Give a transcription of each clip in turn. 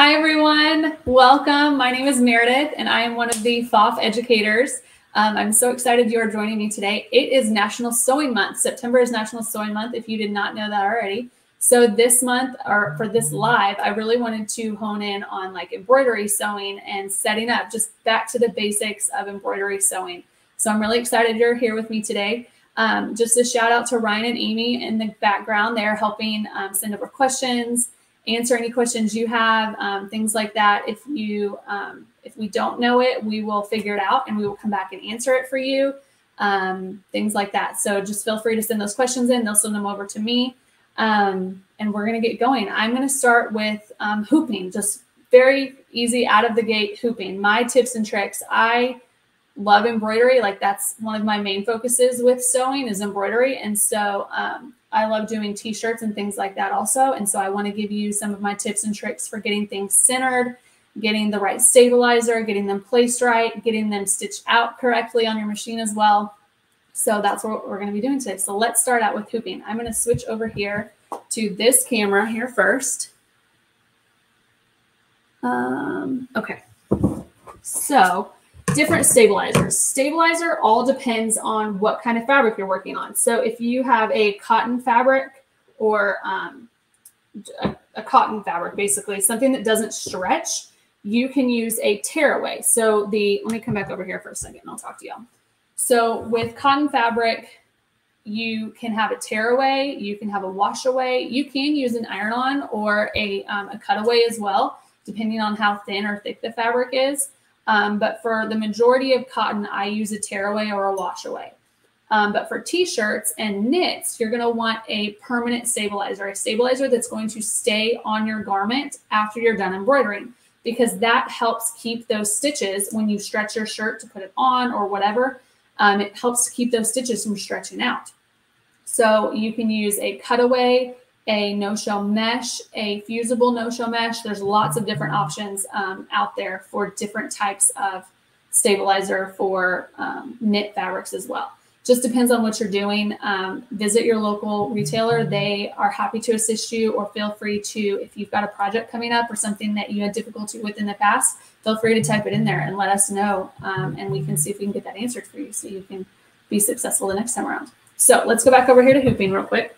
Hi, everyone. Welcome. My name is Meredith, and I am one of the PFAFF educators. Um, I'm so excited you are joining me today. It is National Sewing Month. September is National Sewing Month, if you did not know that already. So this month, or for this live, I really wanted to hone in on like embroidery sewing and setting up just back to the basics of embroidery sewing. So I'm really excited you're here with me today. Um, just a shout out to Ryan and Amy in the background. They're helping um, send over questions, answer any questions you have, um, things like that. If you um, if we don't know it, we will figure it out and we will come back and answer it for you. Um, things like that. So just feel free to send those questions in. They'll send them over to me, um, and we're gonna get going. I'm gonna start with um, hooping, just very easy out of the gate hooping. My tips and tricks. I love embroidery. Like that's one of my main focuses with sewing is embroidery, and so um, I love doing t-shirts and things like that also. And so I want to give you some of my tips and tricks for getting things centered, getting the right stabilizer, getting them placed right, getting them stitched out correctly on your machine as well. So that's what we're going to be doing today. So let's start out with hooping. I'm going to switch over here to this camera here first. Um, okay. So different stabilizers. Stabilizer all depends on what kind of fabric you're working on. So if you have a cotton fabric or um, a, a, cotton fabric, basically something that doesn't stretch, you can use a tearaway. So the, let me come back over here for a second and I'll talk to y'all. So with cotton fabric, you can have a tearaway, you can have a wash away, you can use an iron on or a, um, a cutaway as well, depending on how thin or thick the fabric is. Um, but for the majority of cotton, I use a tearaway or a wash away. Um, but for t-shirts and knits, you're going to want a permanent stabilizer, a stabilizer that's going to stay on your garment after you're done embroidering, because that helps keep those stitches when you stretch your shirt to put it on or whatever. Um, it helps keep those stitches from stretching out. So you can use a cutaway, a no-show mesh, a fusible no-show mesh. There's lots of different options um, out there for different types of stabilizer for um, knit fabrics as well. Just depends on what you're doing. Um, visit your local retailer. They are happy to assist you or feel free to, if you've got a project coming up or something that you had difficulty with in the past, feel free to type it in there and let us know. Um, and we can see if we can get that answered for you so you can be successful the next time around. So let's go back over here to hooping real quick.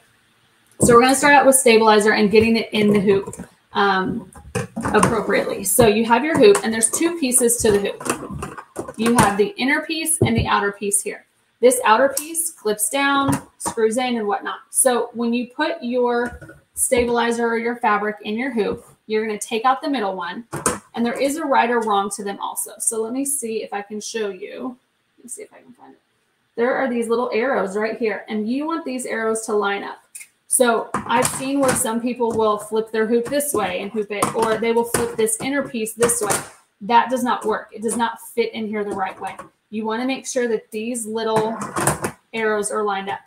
So we're going to start out with stabilizer and getting it in the hoop um, appropriately. So you have your hoop and there's two pieces to the hoop. You have the inner piece and the outer piece here. This outer piece clips down, screws in and whatnot. So when you put your stabilizer or your fabric in your hoop, you're going to take out the middle one and there is a right or wrong to them also. So let me see if I can show you. Let me see if I can find it. There are these little arrows right here and you want these arrows to line up. So I've seen where some people will flip their hoop this way and hoop it, or they will flip this inner piece this way. That does not work. It does not fit in here the right way. You want to make sure that these little arrows are lined up.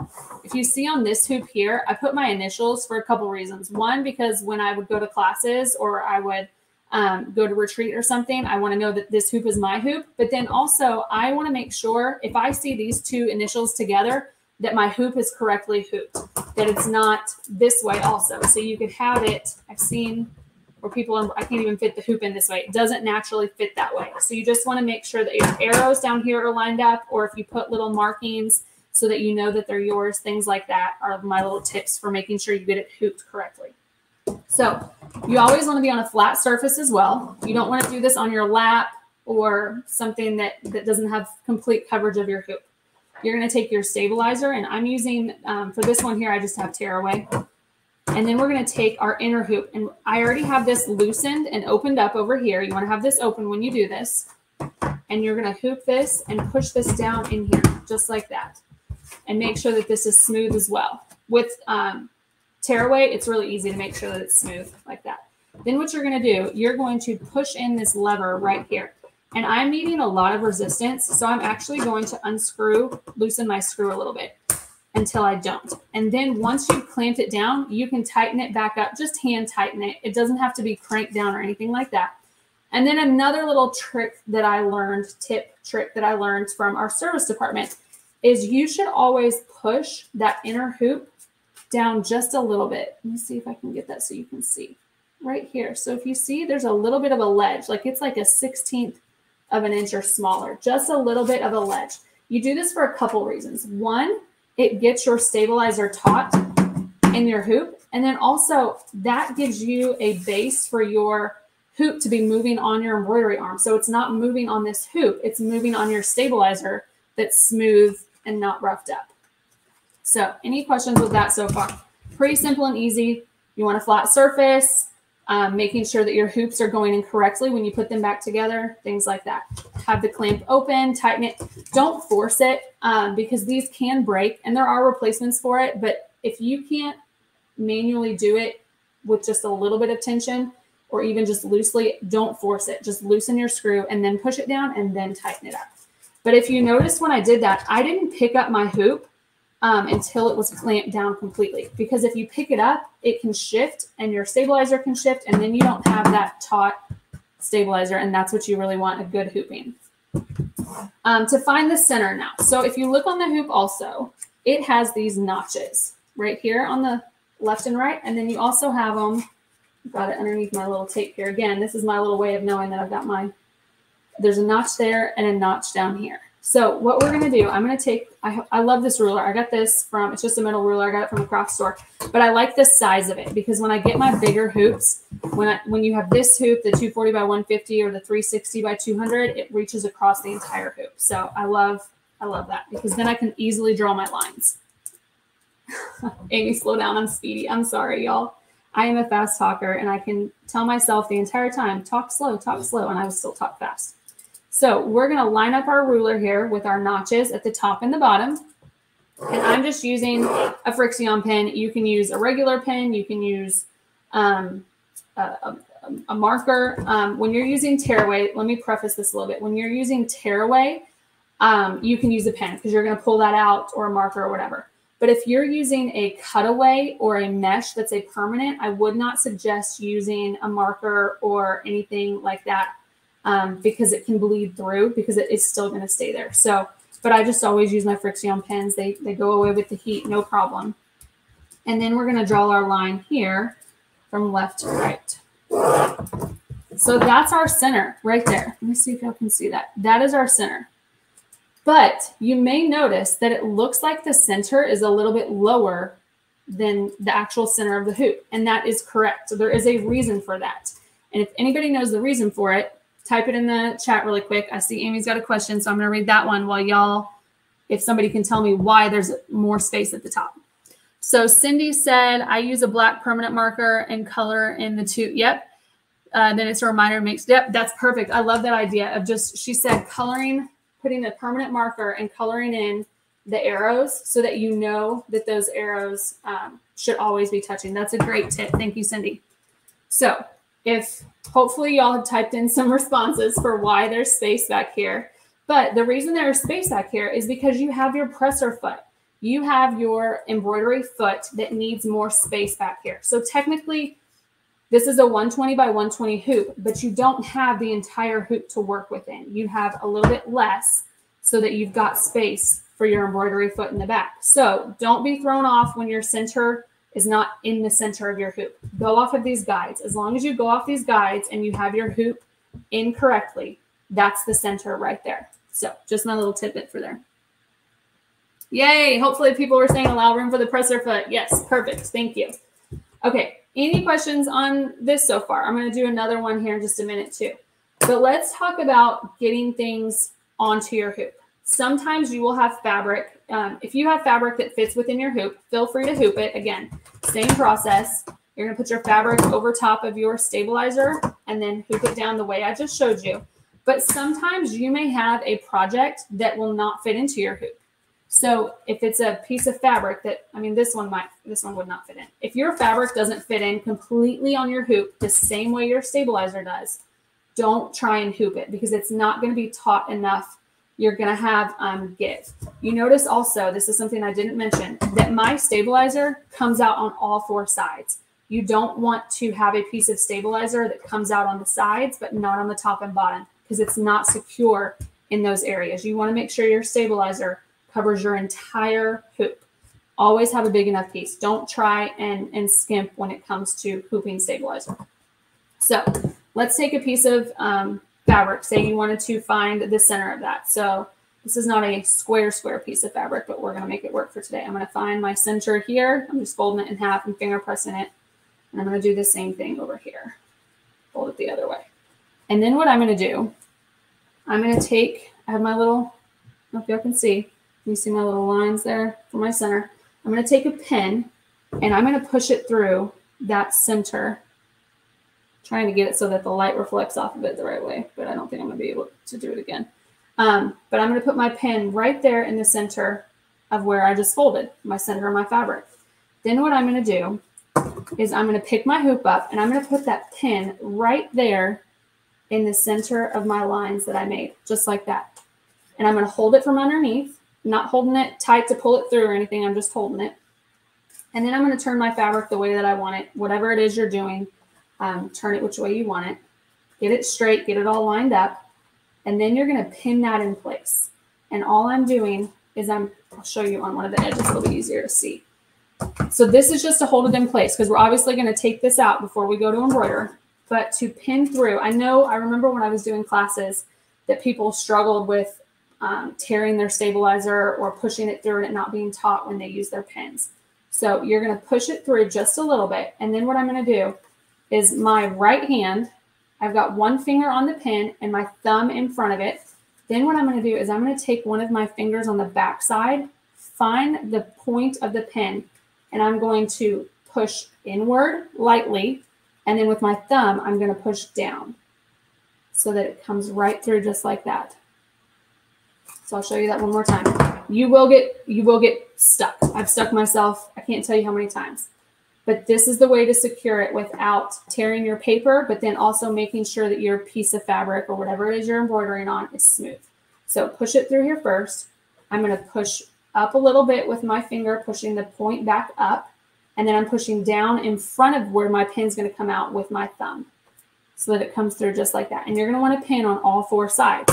If you see on this hoop here, I put my initials for a couple reasons. One, because when I would go to classes or I would um, go to retreat or something, I want to know that this hoop is my hoop. But then also, I want to make sure if I see these two initials together, that my hoop is correctly hooped, that it's not this way also. So you could have it, I've seen where people, I can't even fit the hoop in this way. It doesn't naturally fit that way. So you just want to make sure that your arrows down here are lined up, or if you put little markings so that you know that they're yours, things like that are my little tips for making sure you get it hooped correctly. So you always want to be on a flat surface as well. You don't want to do this on your lap or something that, that doesn't have complete coverage of your hoop. You're going to take your stabilizer, and I'm using, um, for this one here, I just have tearaway. And then we're going to take our inner hoop. And I already have this loosened and opened up over here. You want to have this open when you do this. And you're going to hoop this and push this down in here, just like that. And make sure that this is smooth as well. With um, tearaway, it's really easy to make sure that it's smooth like that. Then what you're going to do, you're going to push in this lever right here. And I'm needing a lot of resistance. So I'm actually going to unscrew, loosen my screw a little bit until I don't. And then once you've clamped it down, you can tighten it back up. Just hand tighten it. It doesn't have to be cranked down or anything like that. And then another little trick that I learned, tip trick that I learned from our service department is you should always push that inner hoop down just a little bit. Let me see if I can get that so you can see. right here. So if you see, there's a little bit of a ledge, like it's like a 16th of an inch or smaller, just a little bit of a ledge. You do this for a couple reasons. One, it gets your stabilizer taut in your hoop. And then also that gives you a base for your hoop to be moving on your embroidery arm. So it's not moving on this hoop, it's moving on your stabilizer that's smooth and not roughed up. So any questions with that so far? Pretty simple and easy. You want a flat surface, um, making sure that your hoops are going in correctly when you put them back together, things like that. Have the clamp open, tighten it. Don't force it um, because these can break and there are replacements for it. But if you can't manually do it with just a little bit of tension or even just loosely, don't force it. Just loosen your screw and then push it down and then tighten it up. But if you notice when I did that, I didn't pick up my hoop um, until it was clamped down completely. Because if you pick it up, it can shift and your stabilizer can shift, and then you don't have that taut stabilizer, and that's what you really want a good hooping. Um, to find the center now. So if you look on the hoop also, it has these notches right here on the left and right, and then you also have them, got it underneath my little tape here. Again, this is my little way of knowing that I've got my, there's a notch there and a notch down here. So what we're going to do, I'm going to take, I, I love this ruler. I got this from, it's just a metal ruler. I got it from a craft store, but I like the size of it because when I get my bigger hoops, when I, when you have this hoop, the 240 by 150 or the 360 by 200, it reaches across the entire hoop. So I love, I love that because then I can easily draw my lines. Amy, slow down. I'm speedy. I'm sorry, y'all. I am a fast talker and I can tell myself the entire time, talk slow, talk slow, and I will still talk fast. So we're going to line up our ruler here with our notches at the top and the bottom. And I'm just using a Frixion pen. You can use a regular pen. You can use um, a, a, a, marker. Um, when you're using tearaway, let me preface this a little bit. When you're using tearaway, um, you can use a pen because you're going to pull that out or a marker or whatever. But if you're using a cutaway or a mesh that's a permanent, I would not suggest using a marker or anything like that um, because it can bleed through because it is still going to stay there. So, but I just always use my Frixion pens. They, they go away with the heat, no problem. And then we're going to draw our line here from left to right. So that's our center right there. Let me see if y'all can see that. That is our center. But you may notice that it looks like the center is a little bit lower than the actual center of the hoop. And that is correct. So there is a reason for that. And if anybody knows the reason for it, type it in the chat really quick. I see Amy's got a question, so I'm going to read that one while y'all, if somebody can tell me why there's more space at the top. So Cindy said, I use a black permanent marker and color in the two. Yep. Uh, then it's a reminder makes, yep, that's perfect. I love that idea of just, she said, coloring, putting a permanent marker and coloring in the arrows so that you know that those arrows um, should always be touching. That's a great tip. Thank you, Cindy. So if hopefully y'all have typed in some responses for why there's space back here. But the reason there's space back here is because you have your presser foot. You have your embroidery foot that needs more space back here. So technically, this is a 120 by 120 hoop, but you don't have the entire hoop to work within. You have a little bit less so that you've got space for your embroidery foot in the back. So don't be thrown off when your center is not in the center of your hoop. Go off of these guides. As long as you go off these guides and you have your hoop incorrectly, that's the center right there. So just my little tidbit for there. Yay. Hopefully people were saying allow room for the presser foot. Yes, perfect. Thank you. Okay. Any questions on this so far? I'm going to do another one here in just a minute too. But let's talk about getting things onto your hoop. Sometimes you will have fabric um, if you have fabric that fits within your hoop, feel free to hoop it. Again, same process. You're going to put your fabric over top of your stabilizer and then hoop it down the way I just showed you. But sometimes you may have a project that will not fit into your hoop. So if it's a piece of fabric that, I mean, this one might, this one would not fit in. If your fabric doesn't fit in completely on your hoop the same way your stabilizer does, don't try and hoop it because it's not going to be taut enough you're going to have um, give. You notice also, this is something I didn't mention, that my stabilizer comes out on all four sides. You don't want to have a piece of stabilizer that comes out on the sides, but not on the top and bottom because it's not secure in those areas. You want to make sure your stabilizer covers your entire hoop. Always have a big enough piece. Don't try and, and skimp when it comes to hooping stabilizer. So let's take a piece of um, fabric. Say you wanted to find the center of that. So this is not a square square piece of fabric, but we're going to make it work for today. I'm going to find my center here. I'm just folding it in half and finger pressing it. And I'm going to do the same thing over here. Fold it the other way. And then what I'm going to do, I'm going to take, I have my little, I hope y'all can see. You see my little lines there for my center. I'm going to take a pin and I'm going to push it through that center, trying to get it so that the light reflects off of it the right way, but I don't think I'm to be able to do it again. Um, but I'm to put my pin right there in the center of where I just folded, my center of my fabric. Then what I'm to do is I'm to pick my hoop up and I'm to put that pin right there in the center of my lines that I made, just like that. And I'm to hold it from underneath, not holding it tight to pull it through or anything. I'm just holding it. And then I'm to turn my fabric the way that I want it, whatever it is you're doing. Um, turn it which way you want it. Get it straight, get it all lined up. And then you're going to pin that in place. And all I'm doing is I'm, I'll show you on one of the edges, it'll be easier to see. So this is just to hold it in place because we're obviously going to take this out before we go to embroider. But to pin through, I know, I remember when I was doing classes that people struggled with um, tearing their stabilizer or pushing it through and it not being taut when they use their pins. So you're going to push it through just a little bit. And then what I'm going to do is my right hand, I've got one finger on the pin and my thumb in front of it. Then what I'm going to do is I'm going to take one of my fingers on the back side, find the point of the pin, and I'm going to push inward lightly. And then with my thumb, I'm going to push down so that it comes right through just like that. So I'll show you that one more time. You will get you will get stuck. I've stuck myself. I can't tell you how many times. But this is the way to secure it without tearing your paper, but then also making sure that your piece of fabric or whatever it is you're embroidering on is smooth. So push it through here first. I'm going to push up a little bit with my finger, pushing the point back up. And then I'm pushing down in front of where my pin's going to come out with my thumb so that it comes through just like that. And you're going to want to pin on all four sides.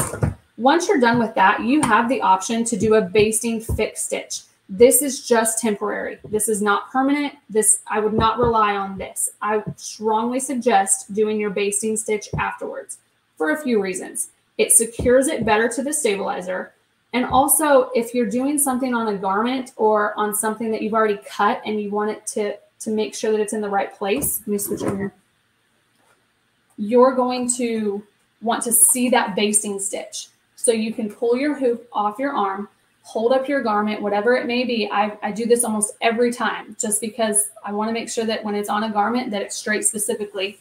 Once you're done with that, you have the option to do a basting fix stitch. This is just temporary. This is not permanent. This I would not rely on this. I strongly suggest doing your basting stitch afterwards for a few reasons. It secures it better to the stabilizer. And also, if you're doing something on a garment or on something that you've already cut and you want it to, to make sure that it's in the right place, let me switch over here. You're going to want to see that basting stitch. So you can pull your hoop off your arm, hold up your garment, whatever it may be. I, I do this almost every time just because I want to make sure that when it's on a garment that it's straight specifically.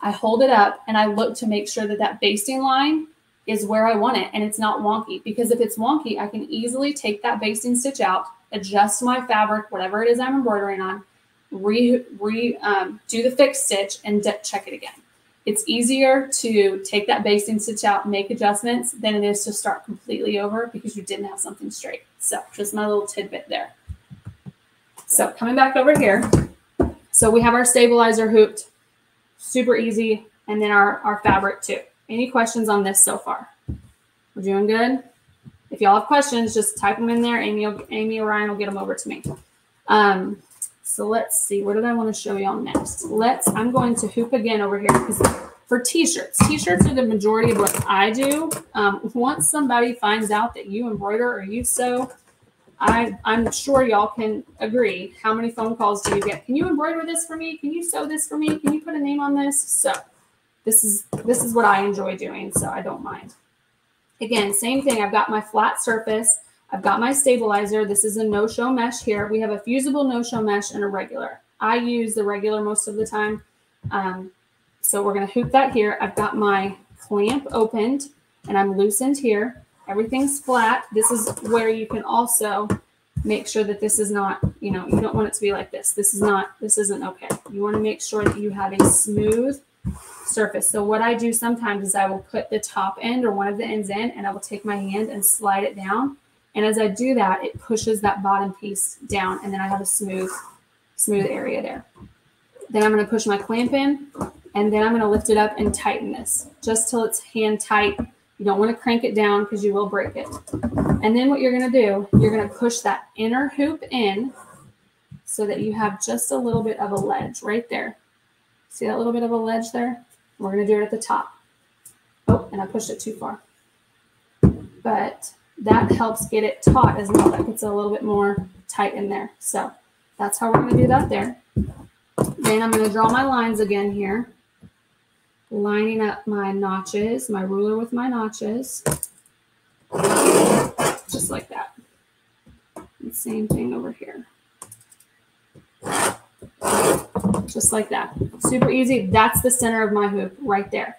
I hold it up and I look to make sure that that basting line is where I want it and it's not wonky because if it's wonky, I can easily take that basting stitch out, adjust my fabric, whatever it is I'm embroidering on, re, re um, do the fixed stitch and check it again. It's easier to take that basting stitch out, make adjustments than it is to start completely over because you didn't have something straight. So just my little tidbit there. So coming back over here. So we have our stabilizer hooped, super easy, and then our, our fabric too. Any questions on this so far? We're doing good. If y'all have questions, just type them in there. Amy, Amy or Ryan will get them over to me. Um, so let's see. What did I want to show y'all next? Let's. I'm going to hoop again over here because for t-shirts, t-shirts are the majority of what I do. Um, once somebody finds out that you embroider or you sew, I, I'm sure y'all can agree. How many phone calls do you get? Can you embroider this for me? Can you sew this for me? Can you put a name on this? So this is this is what I enjoy doing, so I don't mind. Again, same thing. I've got my flat surface. I've got my stabilizer. This is a no-show mesh here. We have a fusible no-show mesh and a regular. I use the regular most of the time. Um, so we're going to hoop that here. I've got my clamp opened and I'm loosened here. Everything's flat. This is where you can also make sure that this is not, you know, you don't want it to be like this. This is not, this isn't okay. You want to make sure that you have a smooth surface. So what I do sometimes is I will put the top end or one of the ends in and I will take my hand and slide it down. And as I do that, it pushes that bottom piece down and then I have a smooth, smooth area there. Then I'm going to push my clamp in and then I'm going to lift it up and tighten this just till it's hand tight. You don't want to crank it down because you will break it. And then what you're going to do, you're going to push that inner hoop in so that you have just a little bit of a ledge right there. See that little bit of a ledge there? We're going to do it at the top. Oh, and I pushed it too far. But that helps get it taut as well. That gets a little bit more tight in there. So that's how we're going to do that there. Then I'm going to draw my lines again here, lining up my notches, my ruler with my notches, just like that. And same thing over here. Just like that. Super easy. That's the center of my hoop right there.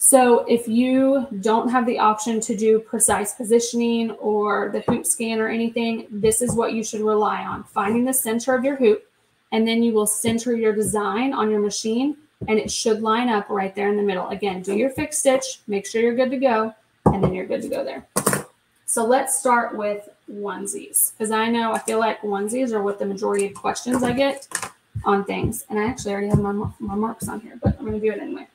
So if you don't have the option to do precise positioning or the hoop scan or anything, this is what you should rely on. Finding the center of your hoop, and then you will center your design on your machine, and it should line up right there in the middle. Again, do your fixed stitch, make sure you're good to go, and then you're good to go there. So let's start with onesies, because I know I feel like onesies are what the majority of questions I get on things. And I actually already have my, my marks on here, but I'm going to do it anyway.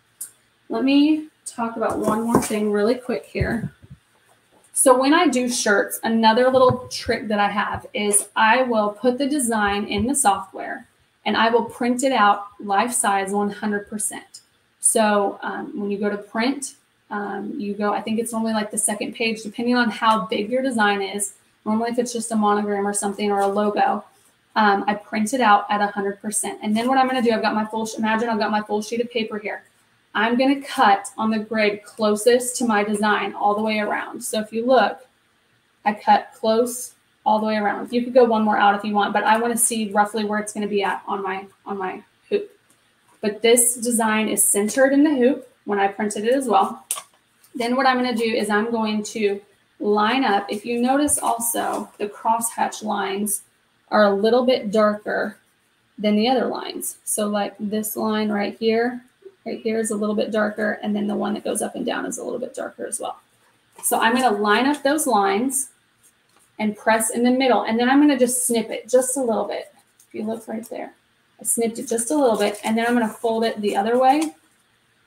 Let me talk about one more thing really quick here. So when I do shirts, another little trick that I have is I will put the design in the software and I will print it out life size 100%. So um, when you go to print, um, you go, I think it's normally like the second page, depending on how big your design is. Normally, if it's just a monogram or something or a logo, um, I print it out at 100%. And then what I'm going to do, I've got my full, imagine I've got my full sheet of paper here. I'm going to cut on the grid closest to my design all the way around. So if you look, I cut close all the way around. You could go one more out if you want, but I want to see roughly where it's going to be at on my on my hoop. But this design is centered in the hoop when I printed it as well. Then what I'm going to do is I'm going to line up. If you notice also the crosshatch lines are a little bit darker than the other lines. So like this line right here Right here is a little bit darker, and then the one that goes up and down is a little bit darker as well. So I'm going to line up those lines and press in the middle, and then I'm going to just snip it just a little bit. If you look right there, I snipped it just a little bit, and then I'm going to fold it the other way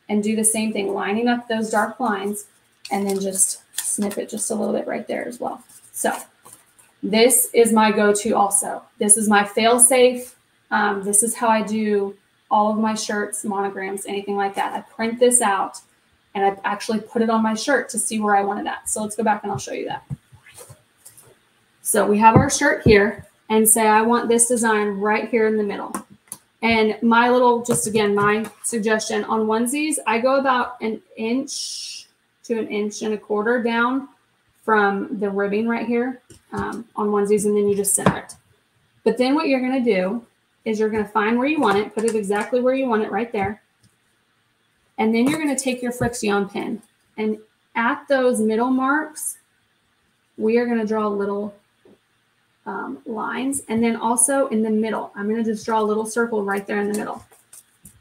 and do the same thing, lining up those dark lines, and then just snip it just a little bit right there as well. So this is my go-to also. This is my fail-safe. Um, this is how I do all of my shirts, monograms, anything like that. I print this out and I actually put it on my shirt to see where I wanted that. So let's go back and I'll show you that. So we have our shirt here and say I want this design right here in the middle. And my little, just again, my suggestion on onesies, I go about an inch to an inch and a quarter down from the ribbing right here um, on onesies, and then you just center it. But then what you're going to do is you're going to find where you want it, put it exactly where you want it right there. And then you're going to take your Frixion pin and at those middle marks, we are going to draw little um, lines. And then also in the middle, I'm going to just draw a little circle right there in the middle.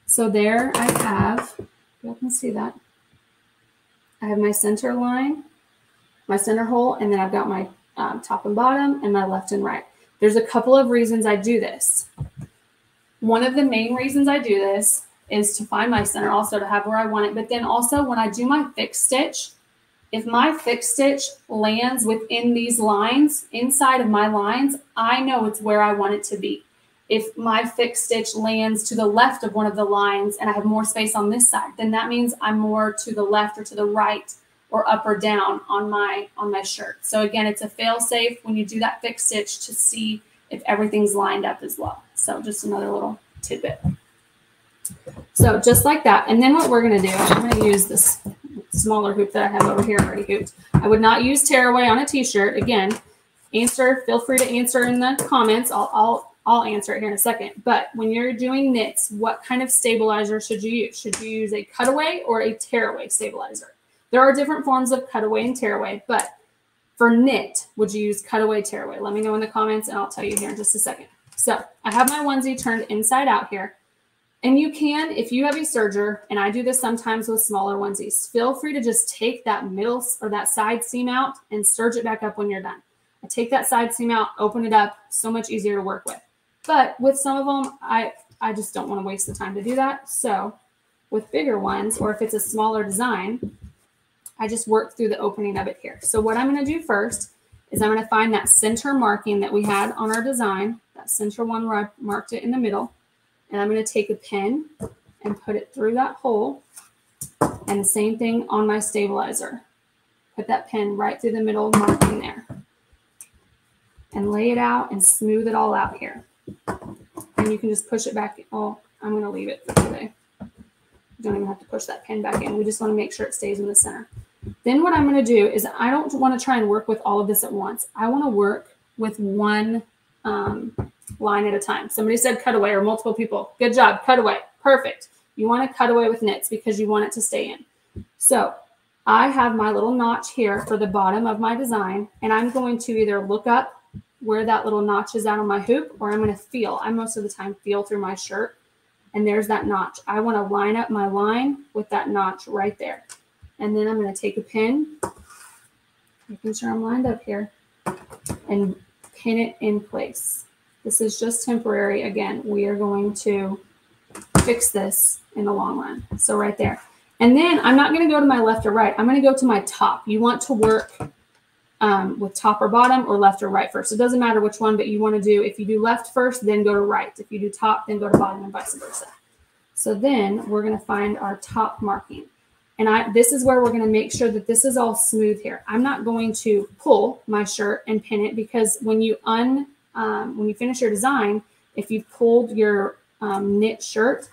So there I have, you can see that. I have my center line, my center hole, and then I've got my um, top and bottom and my left and right. There's a couple of reasons I do this. One of the main reasons I do this is to find my center, also to have where I want it. But then also when I do my fixed stitch, if my fixed stitch lands within these lines, inside of my lines, I know it's where I want it to be. If my fixed stitch lands to the left of one of the lines and I have more space on this side, then that means I'm more to the left or to the right or up or down on my on my shirt. So again, it's a fail safe when you do that fixed stitch to see if everything's lined up as well. So just another little tidbit. So just like that. And then what we're going to do, I'm going to use this smaller hoop that I have over here already hooped. I would not use tearaway on a t-shirt. Again, answer, feel free to answer in the comments. I'll, I'll, I'll answer it here in a second. But when you're doing knits, what kind of stabilizer should you use? Should you use a cutaway or a tearaway stabilizer? There are different forms of cutaway and tearaway, but for knit, would you use cutaway, tearaway? Let me know in the comments and I'll tell you here in just a second. So I have my onesie turned inside out here. And you can, if you have a serger, and I do this sometimes with smaller onesies, feel free to just take that middle or that side seam out and serge it back up when you're done. I take that side seam out, open it up, so much easier to work with. But with some of them, I, I just don't want to waste the time to do that. So with bigger ones, or if it's a smaller design, I just work through the opening of it here. So what I'm going to do first is I'm going to find that center marking that we had on our design, that center one where I marked it in the middle. And I'm going to take a pin and put it through that hole And the same thing on my stabilizer. Put that pin right through the middle marking there. And lay it out and smooth it all out here. And you can just push it back. Oh, I'm going to leave it for today. You don't even have to push that pin back in. We just want to make sure it stays in the center. Then what I'm going to do is I don't want to try and work with all of this at once. I want to work with one um, line at a time. Somebody said cutaway or multiple people. Good job. Cutaway. Perfect. You want to cut away with knits because you want it to stay in. So I have my little notch here for the bottom of my design, and I'm going to either look up where that little notch is out on my hoop, or I'm going to feel. I most of the time feel through my shirt, and there's that notch. I want to line up my line with that notch right there. And then I'm going to take a pin, making sure I'm lined up here, and pin it in place. This is just temporary. Again, we are going to fix this in the long run. So right there. And then I'm not going to go to my left or right. I'm going to go to my top. You want to work um, with top or bottom or left or right first. It doesn't matter which one, but you want to do, if you do left first, then go to right. If you do top, then go to bottom and vice versa. So then we're going to find our top marking. And I this is where we're going to make sure that this is all smooth here. I'm not going to pull my shirt and pin it because when you un um, when you finish your design, if you pulled your um, knit shirt,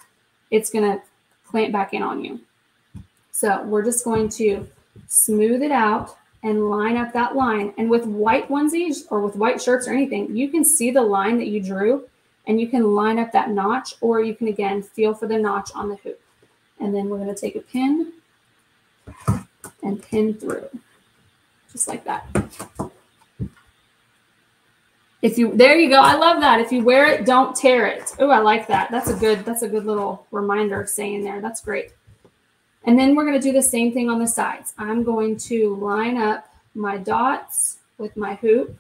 it's going to clamp back in on you. So we're just going to smooth it out and line up that line. And with white onesies or with white shirts or anything, you can see the line that you drew and you can line up that notch or you can again feel for the notch on the hoop. And then we're going to take a pin and pin through just like that. If you there you go. I love that. If you wear it, don't tear it. Oh, I like that. That's a good that's a good little reminder saying there. That's great. And then we're going to do the same thing on the sides. I'm going to line up my dots with my hoop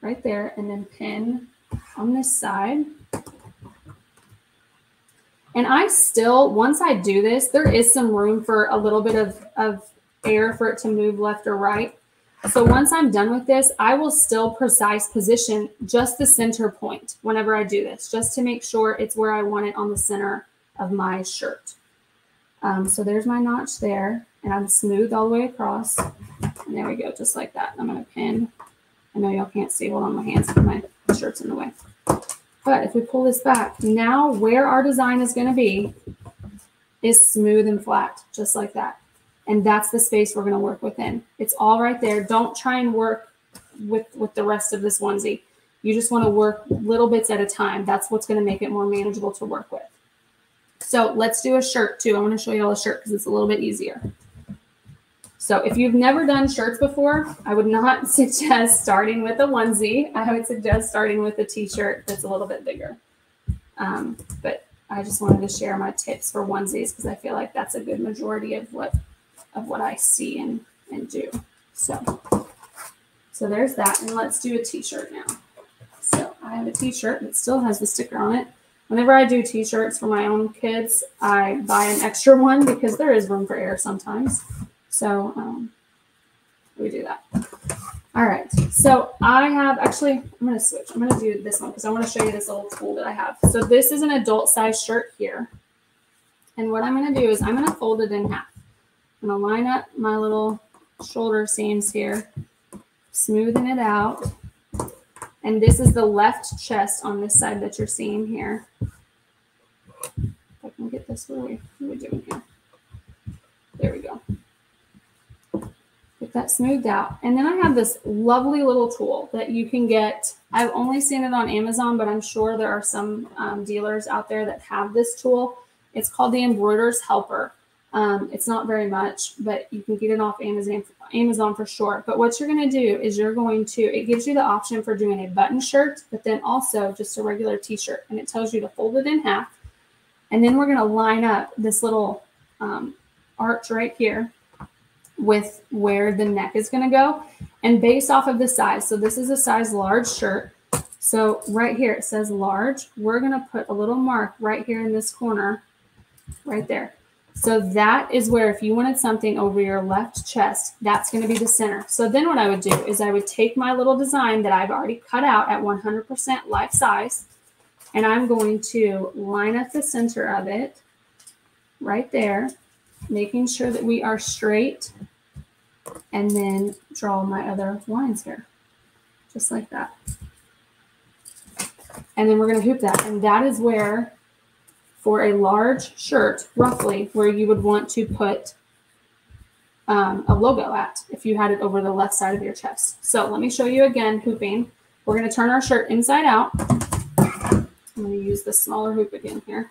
right there and then pin on this side. And I still, once I do this, there is some room for a little bit of, of air for it to move left or right. So once I'm done with this, I will still precise position just the center point whenever I do this, just to make sure it's where I want it on the center of my shirt. Um, so there's my notch there, and I'm smooth all the way across. And there we go, just like that. I'm going to pin. I know y'all can't see. Hold on, my hands, my shirt's in the way. But if we pull this back, now where our design is going to be is smooth and flat, just like that. And that's the space we're going to work within. It's all right there. Don't try and work with, with the rest of this onesie. You just want to work little bits at a time. That's what's going to make it more manageable to work with. So let's do a shirt too. I want to show you all a shirt because it's a little bit easier. So if you've never done shirts before, I would not suggest starting with a onesie. I would suggest starting with a t-shirt that's a little bit bigger. Um, but I just wanted to share my tips for onesies because I feel like that's a good majority of what of what I see and, and do. So, so there's that. And let's do a t-shirt now. So I have a t-shirt that still has the sticker on it. Whenever I do t-shirts for my own kids, I buy an extra one because there is room for air sometimes. So um, we do that. All right. So I have actually, I'm going to switch. I'm going to do this one because I want to show you this little tool that I have. So this is an adult size shirt here. And what I'm going to do is I'm going to fold it in half. I'm going to line up my little shoulder seams here, smoothing it out. And this is the left chest on this side that you're seeing here. If I can get this, what are we, what are we doing here? There we go. Get that smoothed out. And then I have this lovely little tool that you can get. I've only seen it on Amazon, but I'm sure there are some um, dealers out there that have this tool. It's called the Embroider's Helper. Um, it's not very much, but you can get it off Amazon, Amazon for sure. But what you're going to do is you're going to, it gives you the option for doing a button shirt, but then also just a regular t-shirt. And it tells you to fold it in half. And then we're going to line up this little um, arch right here with where the neck is going to go. And based off of the size, so this is a size large shirt. So right here, it says large. We're going to put a little mark right here in this corner, right there. So that is where if you wanted something over your left chest, that's going to be the center. So then what I would do is I would take my little design that I've already cut out at 100% life size, and I'm going to line up the center of it right there. making sure that we are straight and then draw my other lines here, just like that. And then we're going to hoop that. And that is where, for a large shirt, roughly, where you would want to put um, a logo at if you had it over the left side of your chest. So let me show you again hooping. We're going to turn our shirt inside out. I'm going to use the smaller hoop again here.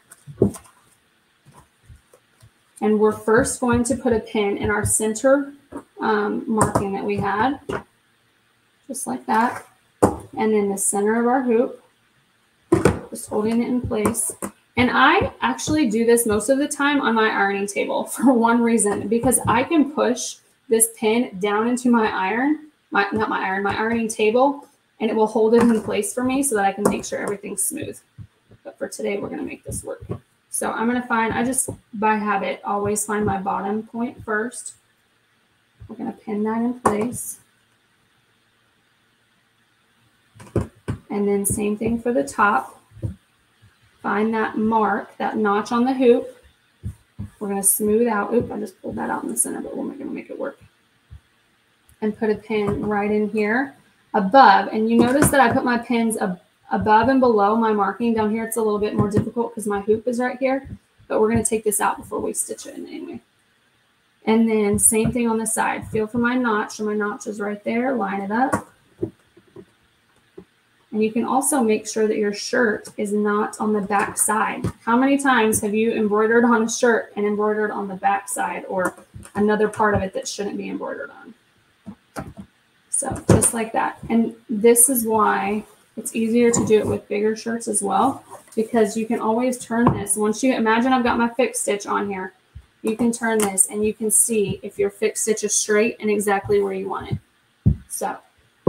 And we're first going to put a pin in our center um, marking that we had, just like that. And then the center of our hoop, just holding it in place. And I actually do this most of the time on my ironing table for one reason, because I can push this pin down into my iron, my, not my iron, my ironing table, and it will hold it in place for me so that I can make sure everything's smooth. But for today, we're going to make this work. So I'm going to find, I just by habit always find my bottom point first. We're going to pin that in place. And then same thing for the top. Find that mark, that notch on the hoop. We're going to smooth out. Oop, I just pulled that out in the center, but we're going to make it work. And put a pin right in here above. And you notice that I put my pins ab above and below my marking down here. It's a little bit more difficult because my hoop is right here, but we're going to take this out before we stitch it in anyway. And then same thing on the side. Feel for my notch. So my notch is right there. Line it up. And you can also make sure that your shirt is not on the back side. How many times have you embroidered on a shirt and embroidered on the back side or another part of it that shouldn't be embroidered on? So just like that. And this is why it's easier to do it with bigger shirts as well, because you can always turn this. Once you imagine I've got my fixed stitch on here, you can turn this and you can see if your fixed stitch is straight and exactly where you want it. So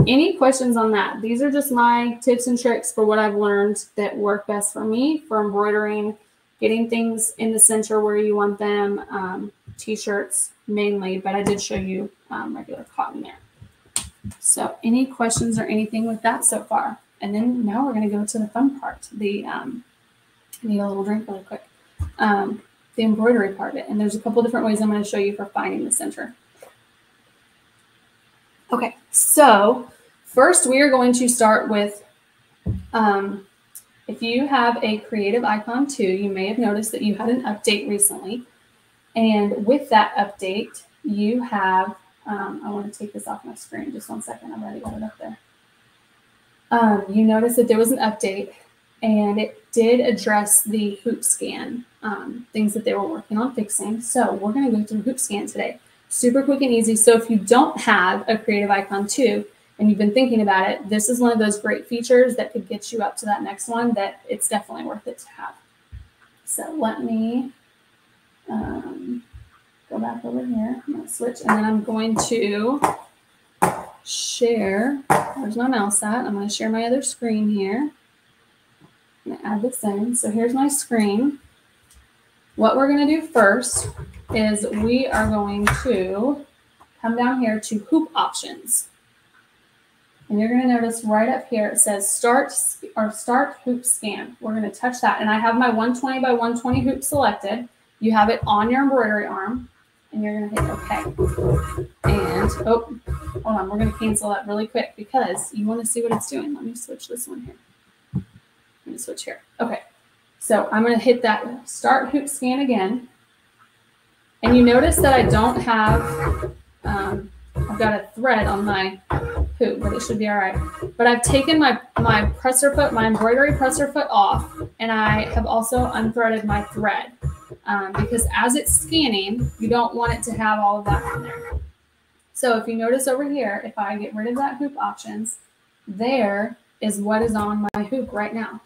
any questions on that? These are just my tips and tricks for what I've learned that work best for me for embroidering, getting things in the center where you want them, um, t-shirts mainly, but I did show you um, regular cotton there. So any questions or anything with that so far? And then now we're going to go to the fun part. The um, I need a little drink really quick. Um, the embroidery part of it. And there's a couple different ways I'm going to show you for finding the center. Okay, so first we are going to start with, um, if you have a creative icon too, you may have noticed that you had an update recently. And with that update, you have, um, I want to take this off my screen just one second. I've already got it up there. Um, you notice that there was an update and it did address the hoop scan um, things that they were working on fixing. So we're going to go through hoop scan today. Super quick and easy. So if you don't have a creative icon 2 and you've been thinking about it, this is one of those great features that could get you up to that next one that it's definitely worth it to have. So let me um, go back over here. I'm going to switch and then I'm going to share. Where's my mouse at? I'm going to share my other screen here. I'm to add this in. So here's my screen. What we're going to do first is we are going to come down here to hoop options. And you're going to notice right up here it says start or start hoop scan. We're going to touch that. And I have my 120 by 120 hoop selected. You have it on your embroidery arm and you're going to hit OK. And oh, hold on. We're going to cancel that really quick because you want to see what it's doing. Let me switch this one here. Let me switch here. Okay. So I'm going to hit that start hoop scan again. And you notice that I don't have, um, I've got a thread on my hoop, but it should be all right. But I've taken my, my presser foot, my embroidery presser foot off, and I have also unthreaded my thread. Um, because as it's scanning, you don't want it to have all of that on there. So if you notice over here, if I get rid of that hoop options, there is what is on my hoop right now.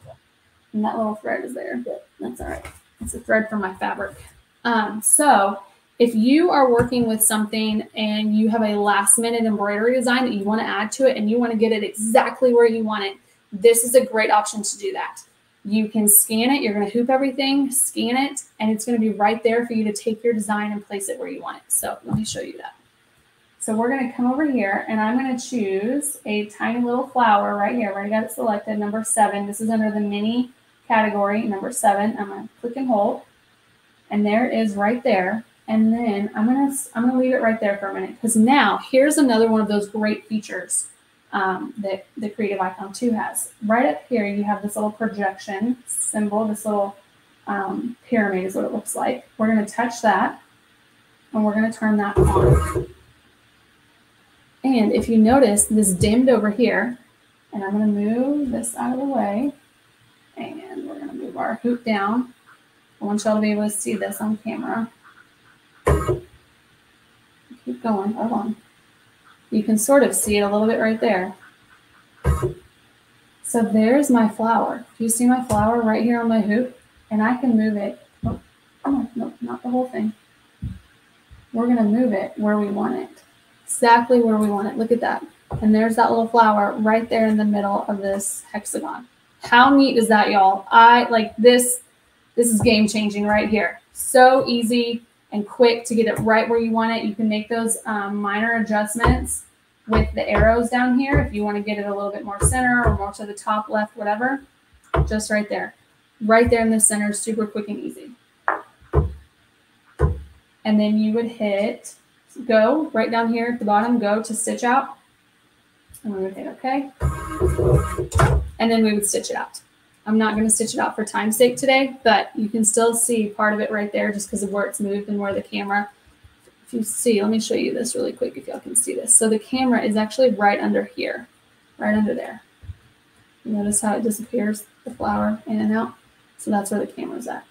And that little thread is there, but that's all right. It's a thread from my fabric. Um, so if you are working with something and you have a last minute embroidery design that you want to add to it and you want to get it exactly where you want it, this is a great option to do that. You can scan it, you're going to hoop everything, scan it, and it's going to be right there for you to take your design and place it where you want it. So let me show you that. So we're going to come over here and I'm going to choose a tiny little flower right here. I already got it selected, number seven. This is under the mini category, number seven. I'm to click and hold. And there is right there And then I'm gonna I'm gonna leave it right there for a minute because now here's another one of those great features um, that the Creative Icon 2 has. Right up here, you have this little projection symbol, this little um, pyramid is what it looks like. We're to touch that and we're going to turn that on. And if you notice, this dimmed over here, and I'm going to move this out of the way, and move our hoop down. I want y'all to be able to see this on camera. Keep going, hold on. You can sort of see it a little bit right there. So there's my flower. Do you see my flower right here on my hoop? And I can move it. Oh, no, not the whole thing. We're going to move it where we want it. Exactly where we want it. Look at that. And there's that little flower right there in the middle of this hexagon. How neat is that, y'all? I like this. This is game changing right here. So easy and quick to get it right where you want it. You can make those um, minor adjustments with the arrows down here if you want to get it a little bit more center or more to the top, left, whatever. Just right there. Right there in the center, super quick and easy. And then you would hit go right down here at the bottom, go to stitch out. And we would hit OK. And then we would stitch it out. I'm not going to stitch it out for time's sake today, but you can still see part of it right there just because of where it's moved and where the camera, if you see, let me show you this really quick if y'all can see this. So the camera is actually right under here, right under there. You notice how it disappears, the flower in and out? So that's where the camera's at.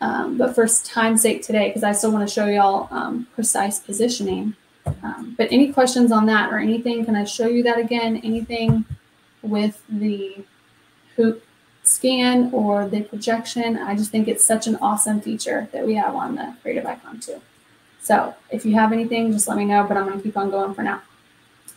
Um, but for time's sake today, because I still want to show y'all um, precise positioning. Um, but any questions on that or anything, can I show you that again? Anything with the hoop scan or the projection. I just think it's such an awesome feature that we have on the Creative Icon 2. So if you have anything, just let me know, but I'm going to keep on going for now.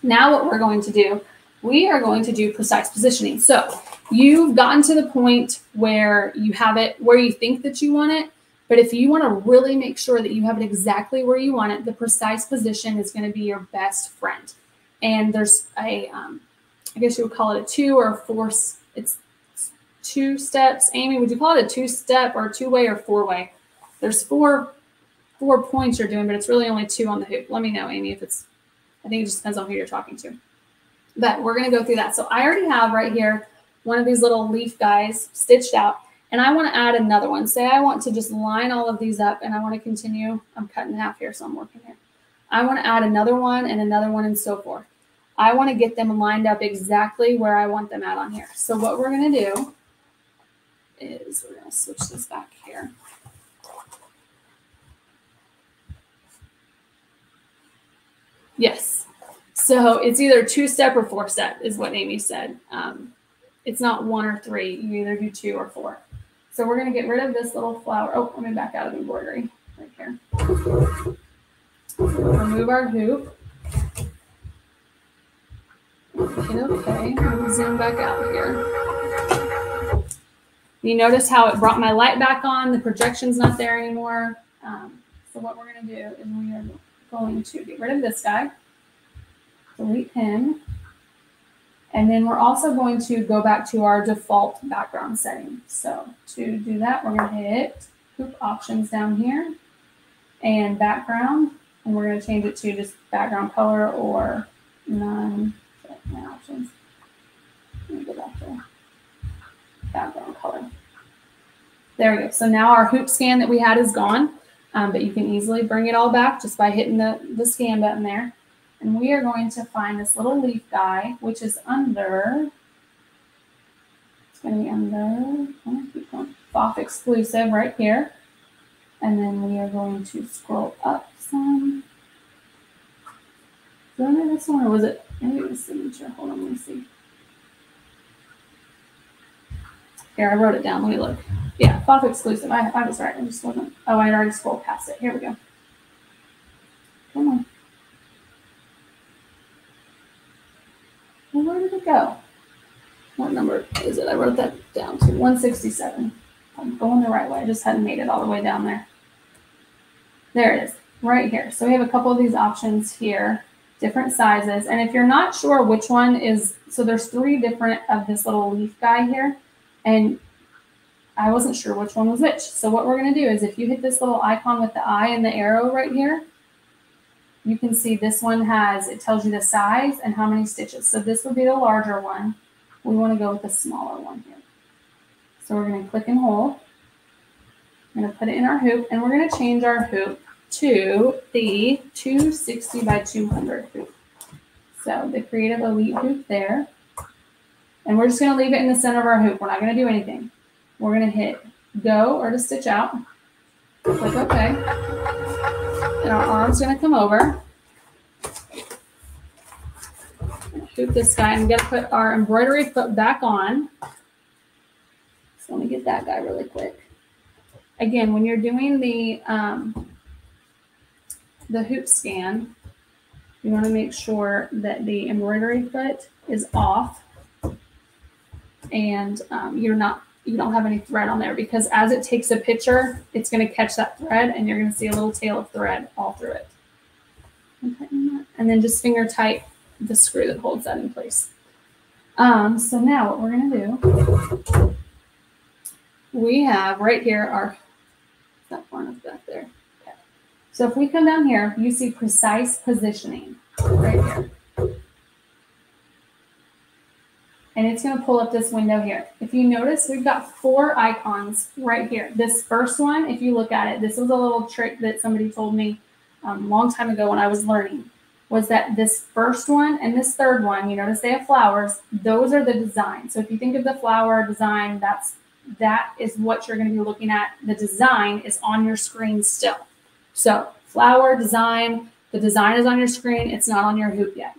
Now what we're going to do, we are going to do precise positioning. So you've gotten to the point where you have it where you think that you want it, but if you want to really make sure that you have it exactly where you want it, the precise position is going to be your best friend. And there's a, um, I guess you would call it a two or a four, it's two steps. Amy, would you call it a two step or two way or four way? There's four four points you're doing, but it's really only two on the hoop. Let me know, Amy, if it's, I think it just depends on who you're talking to. But we're going to go through that. So I already have right here one of these little leaf guys stitched out, and I want to add another one. Say I want to just line all of these up, and I want to continue. I'm cutting half here, so I'm working here. I want to add another one and another one and so forth. I want to get them lined up exactly where I want them at on here. So what we're going to do is we're going to switch this back here. Yes. So it's either two step or four step is what Amy said. Um, it's not one or three. You either do two or four. So we're going to get rid of this little flower. Oh, let me back out of the embroidery right here. Remove our hoop. Okay, we'll zoom back out here. You notice how it brought my light back on. The projection's not there anymore. Um, so what we're going to do is we are going to get rid of this guy, delete him, and then we're also going to go back to our default background setting. So to do that, we're going to hit hoop options down here and background, and we're going to change it to just background color or none options. Let me go back there background color. There we go. So now our hoop scan that we had is gone, um, but you can easily bring it all back just by hitting the, the scan button there. And we are going to find this little leaf guy, which is under, it's going to be under, keep going, PFAFF exclusive right here. And then we are going to scroll up some. Was it this one or was it, maybe it was signature? Hold on, let me see. Here, I wrote it down. Let me look. Yeah, PFAFF exclusive. I, I was right. I just wasn't. Oh, I already scrolled past it. Here we go. Come on. Well, where did it go? What number is it? I wrote that down to 167. I'm going the right way. I just hadn't made it all the way down there. There it is, right here. So we have a couple of these options here, different sizes. And if you're not sure which one is, so there's three different of this little leaf guy here. And I wasn't sure which one was which. So what we're going to do is if you hit this little icon with the eye and the arrow right here, you can see this one has, it tells you the size and how many stitches. So this would be the larger one. We want to go with the smaller one here. So we're going to click and hold. I'm going to put it in our hoop and we're going to change our hoop to the 260 by 200 hoop. So the Creative Elite hoop there. And we're just going to leave it in the center of our hoop. We're not going to do anything. We're going to hit go or to stitch out. Click OK. And our arm's going to come over. Hoop this guy. I'm going to put our embroidery foot back on. So let me get that guy really quick. Again, when you're doing the um, the hoop scan, you want to make sure that the embroidery foot is off and um, you're not you don't have any thread on there because as it takes a picture, it's going to catch that thread and you're going to see a little tail of thread all through it. And then just finger tight the screw that holds that in place. Um, so now what we're going to do, we have right here our, that far enough back there. Okay. So if we come down here, you see precise positioning right here. And it's going to pull up this window here. If you notice, we've got four icons right here. This first one, if you look at it, this was a little trick that somebody told me um, a long time ago when I was learning, was that this first one and this third one, you notice they have flowers, those are the design. So if you think of the flower design, that's that is what you're going to be looking at. The design is on your screen still. So flower design, the design is on your screen. It's not on your hoop yet.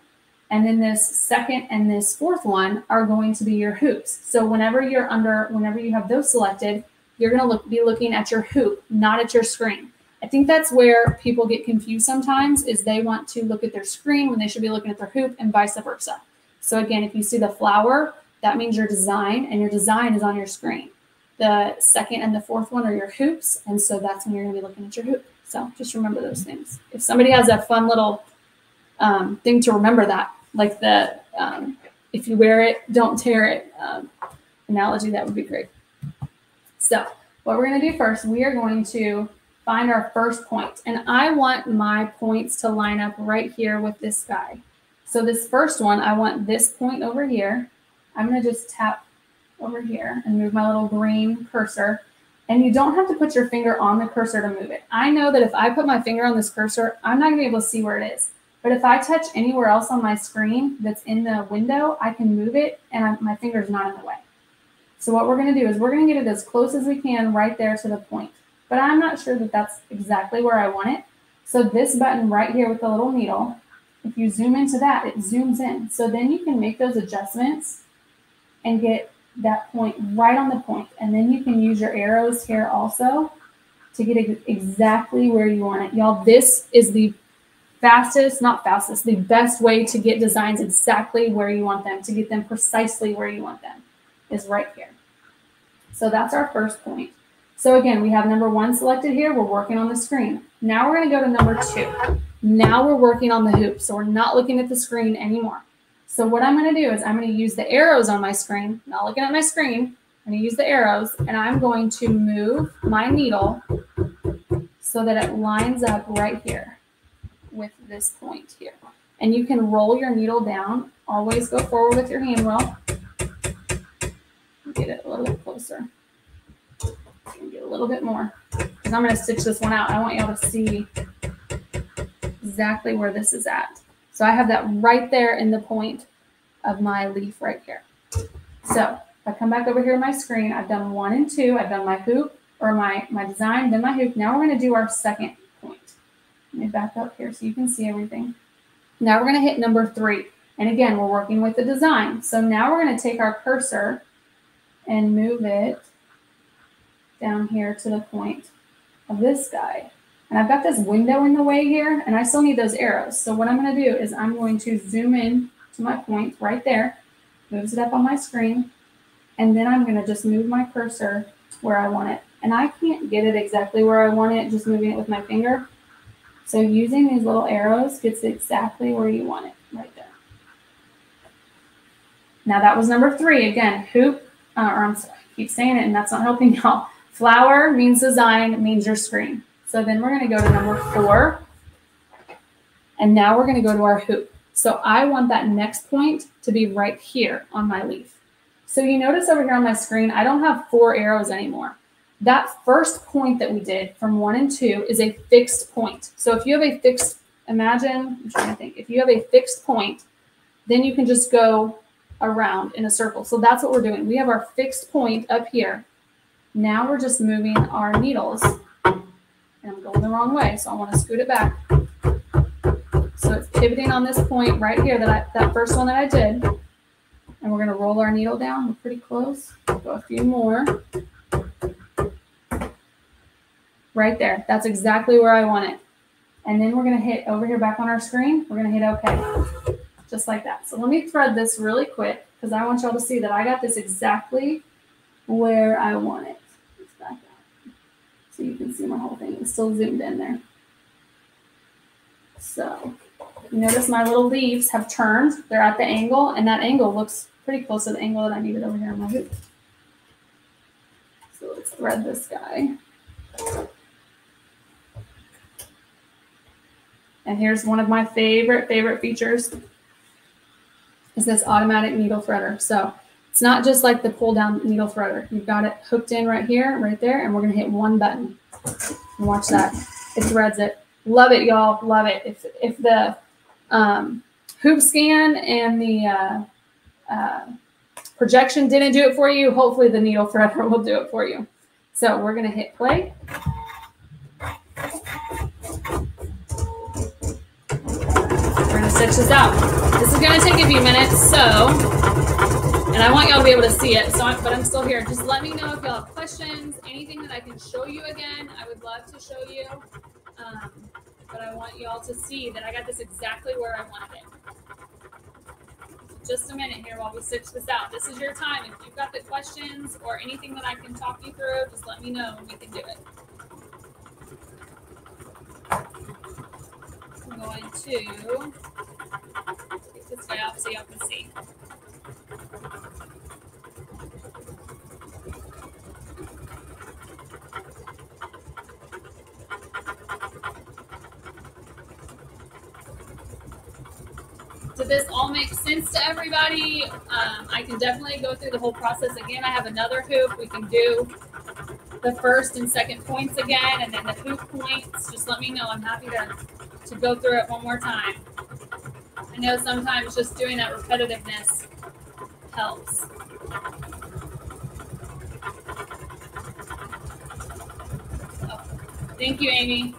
And then this second and this fourth one are going to be your hoops. So whenever you're under, whenever you have those selected, you're going to look, be looking at your hoop, not at your screen. I think that's where people get confused sometimes is they want to look at their screen when they should be looking at their hoop and vice versa. So again, if you see the flower, that means your design and your design is on your screen. The second and the fourth one are your hoops. And so that's when you're going to be looking at your hoop. So just remember those things. If somebody has a fun little um, thing to remember that like the um, if you wear it, don't tear it um, analogy, that would be great. So what we're going to do first, we are going to find our first point. And I want my points to line up right here with this guy. So this first one, I want this point over here. I'm going to just tap over here and move my little green cursor. And you don't have to put your finger on the cursor to move it. I know that if I put my finger on this cursor, I'm not going to be able to see where it is. But if I touch anywhere else on my screen that's in the window, I can move it and I, my finger's not in the way. So what we're going to do is we're going to get it as close as we can right there to the point. But I'm not sure that that's exactly where I want it. So this button right here with the little needle, if you zoom into that, it zooms in. So then you can make those adjustments and get that point right on the point. And then you can use your arrows here also to get it exactly where you want it. Y'all, this is the fastest, not fastest, the best way to get designs exactly where you want them, to get them precisely where you want them, is right here. So that's our first point. So again, we have number one selected here. We're working on the screen. Now we're going to go to number two. Now we're working on the hoop. So we're not looking at the screen anymore. So what I'm going to do is I'm going to use the arrows on my screen, not looking at my screen. I'm going to use the arrows and I'm going to move my needle so that it lines up right here with this point here. And you can roll your needle down. Always go forward with your hand roll. Get it a little bit closer. Get a little bit more. Because I'm going to stitch this one out. I want y'all to see exactly where this is at. So I have that right there in the point of my leaf right here. So if I come back over here to my screen, I've done one and two. I've done my hoop or my, my design, then my hoop. Now we're going to do our second let me back up here so you can see everything. Now we're going to hit number three. And again, we're working with the design. So now we're going to take our cursor and move it down here to the point of this guy. And I've got this window in the way here, and I still need those arrows. So what I'm going to do is I'm going to zoom in to my point right there, moves it up on my screen, and then I'm going to just move my cursor where I want it. And I can't get it exactly where I want it, just moving it with my finger. So using these little arrows gets exactly where you want it, right there. Now that was number three. Again, hoop, uh, or I'm sorry, keep saying it, and that's not helping y'all. Flower means design, means your screen. So then we're going to go to number four. And now we're going to go to our hoop. So I want that next point to be right here on my leaf. So you notice over here on my screen, I don't have four arrows anymore. That first point that we did from one and two is a fixed point. So if you have a fixed, imagine, I'm trying to think, if you have a fixed point, then you can just go around in a circle. So that's what we're doing. We have our fixed point up here. Now we're just moving our needles. And I'm going the wrong way, so I want to scoot it back. So it's pivoting on this point right here, that I, that first one that I did. And we're going to roll our needle down. We're pretty close. Go a few more. Right there. That's exactly where I want it. And then we're going to hit over here back on our screen. We're going to hit OK. Just like that. So let me thread this really quick because I want y'all to see that I got this exactly where I want it. So you can see my whole thing. It's still zoomed in there. So you notice my little leaves have turned. They're at the angle, and that angle looks pretty close to the angle that I needed over here on my hoop. So let's thread this guy. And here's one of my favorite, favorite features is this automatic needle threader. So it's not just like the pull down needle threader. You've got it hooked in right here, right there, and we're gonna hit one button. And watch that. It threads it. Love it, y'all. Love it. If if the um, hoop scan and the uh, uh, projection didn't do it for you, hopefully the needle threader will do it for you. So we're going to hit play. Stitch this out. This is going to take a few minutes, so, and I want y'all to be able to see it, so I'm, but I'm still here. Just let me know if y'all have questions, anything that I can show you again. I would love to show you. Um, but I want y'all to see that I got this exactly where I wanted it. Just a minute here while we stitch this out. This is your time. If you've got the questions or anything that I can talk you through, just let me know and we can do it. I'm going to take this so y'all can see. Did this all make sense to everybody? Um, I can definitely go through the whole process again. I have another hoop. We can do the first and second points again, and then the hoop points. Just let me know. I'm happy to, to go through it one more time. I know sometimes just doing that repetitiveness helps. Oh, thank you, Amy.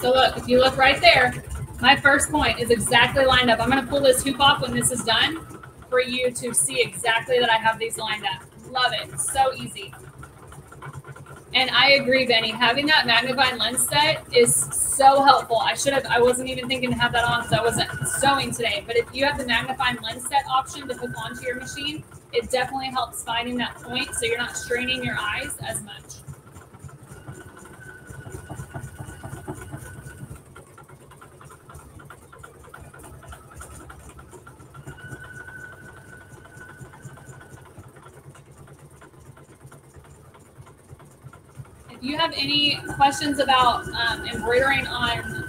So look, you look right there, my first point is exactly lined up. I'm going to pull this hoop off when this is done for you to see exactly that I have these lined up. Love it. So easy. And I agree, Benny. Having that magnifying lens set is so helpful. I should have, I wasn't even thinking to have that on because I wasn't sewing today. But if you have the magnifying lens set option to hook onto your machine, it definitely helps finding that point so you're not straining your eyes as much. you have any questions about um, embroidering on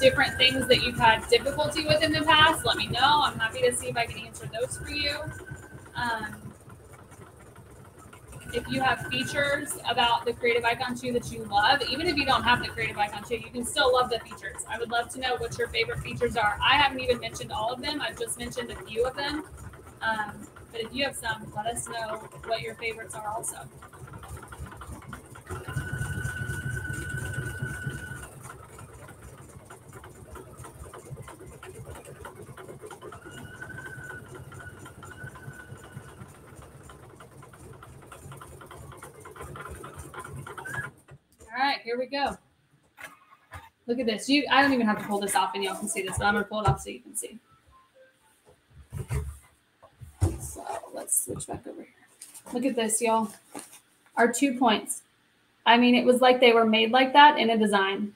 different things that you've had difficulty with in the past, let me know. I'm happy to see if I can answer those for you. Um, if you have features about the Creative Icon 2 that you love, even if you don't have the Creative Icon 2, you can still love the features. I would love to know what your favorite features are. I haven't even mentioned all of them. I've just mentioned a few of them. Um, but if you have some, let us know what your favorites are also. All right, here we go. Look at this. You, I don't even have to pull this off and y'all can see this, but I'm gonna pull it off so you can see. So let's switch back over here. Look at this, y'all. Our two points. I mean, it was like they were made like that in a design.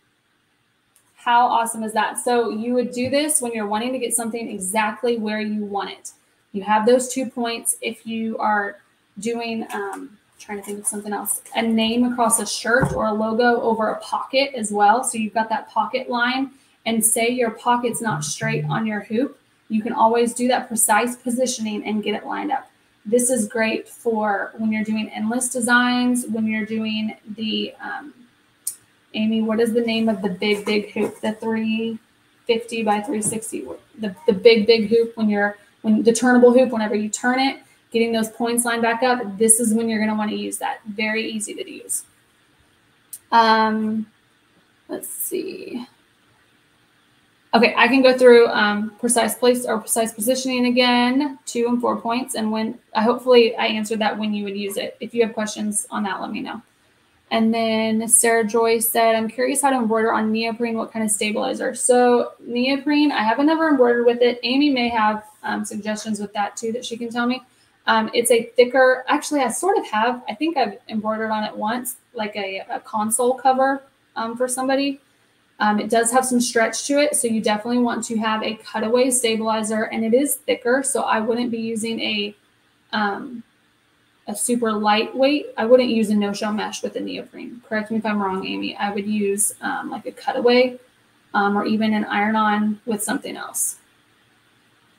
How awesome is that? So you would do this when you're wanting to get something exactly where you want it. You have those two points. If you are doing, um, trying to think of something else, a name across a shirt or a logo over a pocket as well. So you've got that pocket line and say your pocket's not straight on your hoop, you can always do that precise positioning and get it lined up. This is great for when you're doing endless designs, when you're doing the, um, Amy, what is the name of the big, big hoop? The 350 by 360, the, the big, big hoop when you're, when the turnable hoop, whenever you turn it, getting those points lined back up, this is when you're going to want to use that. Very easy to use. Um, let's see. Okay, I can go through um, precise place or precise positioning again, two and four points. And when I hopefully I answered that when you would use it. If you have questions on that, let me know. And then Sarah Joy said, I'm curious how to embroider on neoprene, what kind of stabilizer. So neoprene, I haven't ever embroidered with it. Amy may have um, suggestions with that too that she can tell me. Um, it's a thicker, actually I sort of have, I think I've embroidered on it once, like a, a console cover um, for somebody. Um, it does have some stretch to it, so you definitely want to have a cutaway stabilizer, and it is thicker, so I wouldn't be using a um, a super lightweight. I wouldn't use a no-show mesh with a neoprene. Correct me if I'm wrong, Amy. I would use um, like a cutaway um, or even an iron-on with something else.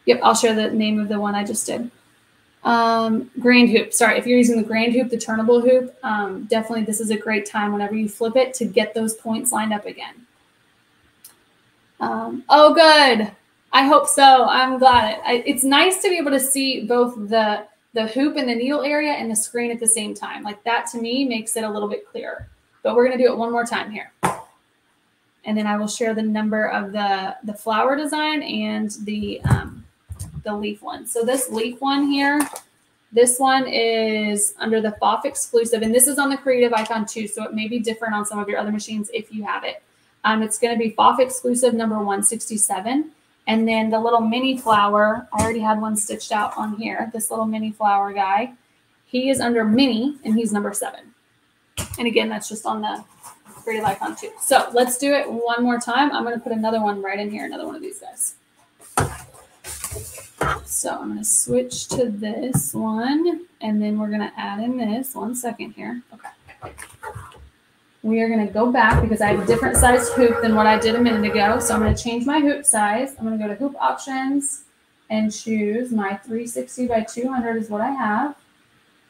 Yep, I'll share the name of the one I just did. Um, grand hoop. Sorry, if you're using the grand hoop, the turnable hoop, um, definitely this is a great time whenever you flip it to get those points lined up again. Um, oh, good. I hope so. I'm glad. I, it's nice to be able to see both the the hoop and the needle area and the screen at the same time. Like that to me makes it a little bit clearer. But we're going to do it one more time here. And then I will share the number of the, the flower design and the, um, the leaf one. So this leaf one here, this one is under the PFAFF exclusive, and this is on the Creative Icon 2, so it may be different on some of your other machines if you have it. Um, it's going to be PFAFF exclusive number 167. And then the little mini flower, I already had one stitched out on here, this little mini flower guy. He is under mini and he's number seven. And again, that's just on the creative icon 2. So let's do it one more time. I'm going to put another one right in here, another one of these guys. So I'm going to switch to this one and then we're going to add in this. One second here. Okay we are going to go back because I have a different size hoop than what I did a minute ago. So I'm going to change my hoop size. I'm going to go to hoop options and choose my 360 by 200 is what I have.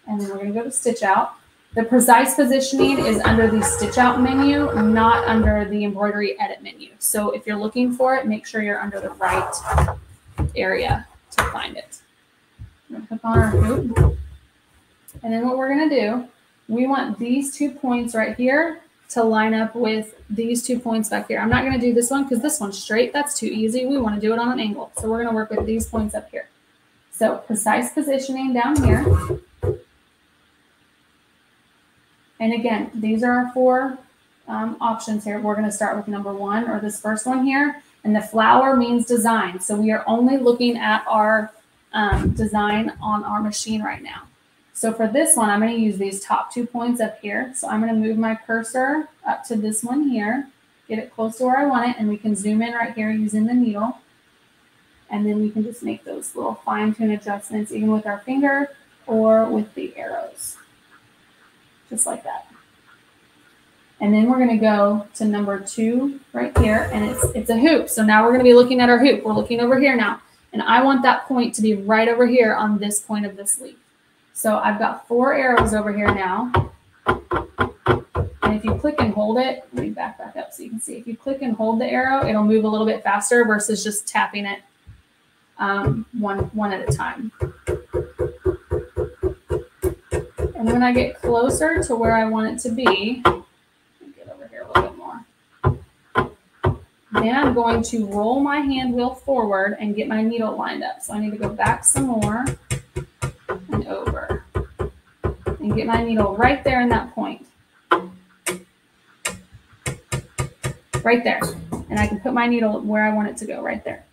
And then we're going to go to stitch out. The precise positioning is under the stitch out menu, not under the embroidery edit menu. So if you're looking for it, make sure you're under the right area to find it. Click on our hoop. And then what we're going to do we want these two points right here to line up with these two points back here. I'm not going to do this one because this one's straight. That's too easy. We want to do it on an angle. So we're going to work with these points up here. So precise positioning down here. And again, these are our four um, options here. We're going to start with number one or this first one here. And the flower means design. So we are only looking at our um, design on our machine right now. So for this one, I'm going to use these top two points up here. So I'm going to move my cursor up to this one here, get it close to where I want it, and we can zoom in right here using the needle. And then we can just make those little fine tune adjustments even with our finger or with the arrows, just like that. And then we're going to go to number two right here, and it's, it's a hoop. So now we're going to be looking at our hoop. We're looking over here now. And I want that point to be right over here on this point of this leaf. So I've got four arrows over here now. And if you click and hold it, let me back back up so you can see. If you click and hold the arrow, it'll move a little bit faster versus just tapping it um, one, one at a time. And when I get closer to where I want it to be, get over here a little bit more. Then I'm going to roll my hand wheel forward and get my needle lined up. So I need to go back some more and over. And get my needle right there in that point. Right there. And I can put my needle where I want it to go, right there.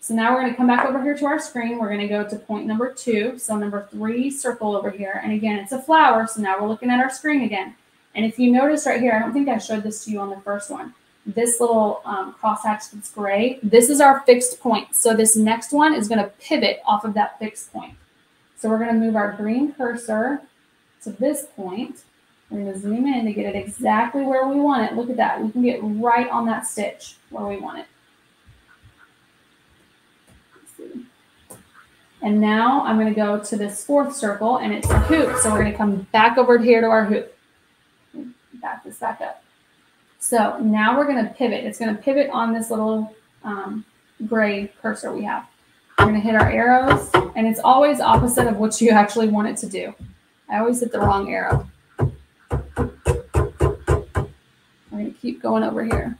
So now we're going to come back over here to our screen. We're going to go to point number two. So number three circle over here. And again, it's a flower. So now we're looking at our screen again. And if you notice right here, I don't think I showed this to you on the first one. This little um, crosshatch that's gray, this is our fixed point. So this next one is going to pivot off of that fixed point. So we're going to move our green cursor to this point. We're going to zoom in to get it exactly where we want it. Look at that. We can get right on that stitch where we want it. And now I'm going to go to this fourth circle and it's a hoop. So we're going to come back over here to our hoop. Back this back up. So now we're going to pivot. It's going to pivot on this little um, gray cursor we have. We're going to hit our arrows and it's always opposite of what you actually want it to do. I always hit the wrong arrow. We're going to keep going over here.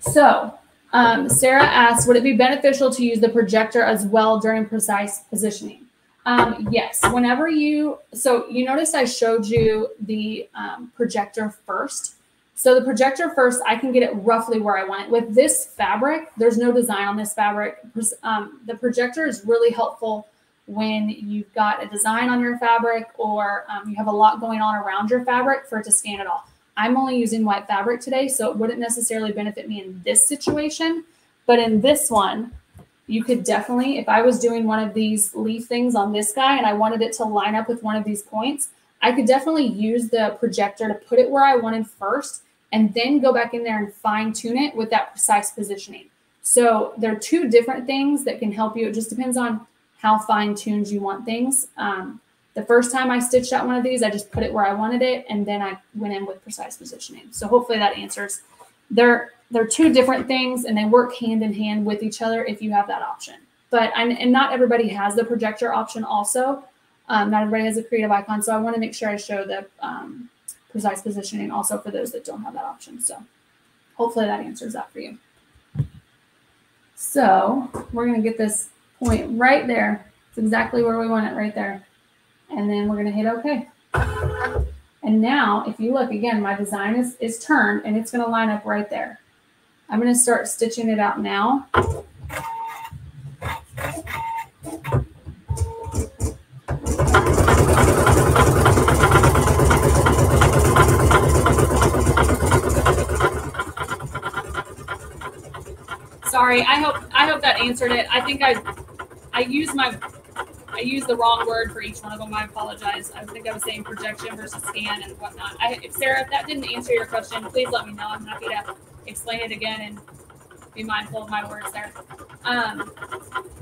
So um, Sarah asks, would it be beneficial to use the projector as well during precise positioning? Um, yes, whenever you, so you noticed I showed you the um, projector first. So the projector first, I can get it roughly where I want it. With this fabric, there's no design on this fabric. Um, the projector is really helpful when you've got a design on your fabric or um, you have a lot going on around your fabric for it to scan it all. I'm only using white fabric today, so it wouldn't necessarily benefit me in this situation. But in this one, you could definitely, if I was doing one of these leaf things on this guy and I wanted it to line up with one of these points, I could definitely use the projector to put it where I wanted first and then go back in there and fine tune it with that precise positioning. So there are two different things that can help you. It just depends on how fine tuned you want things. Um, the first time I stitched out one of these, I just put it where I wanted it, and then I went in with precise positioning. So hopefully that answers. They're they're two different things, and they work hand in hand with each other if you have that option. But i and not everybody has the projector option. Also, um, not everybody has a creative icon, so I want to make sure I show the um, precise positioning also for those that don't have that option. So hopefully that answers that for you. So we're going to get this point right there. It's exactly where we want it right there and then we're going to hit OK. And now, if you look again, my design is, is turned and it's going to line up right there. I'm going to start stitching it out now. Sorry, I hope I hope that answered it. I think I I used my I used the wrong word for each one of them. I apologize. I think I was saying projection versus scan and whatnot. I, if Sarah, if that didn't answer your question, please let me know. I'm happy to explain it again and be mindful of my words there. Um,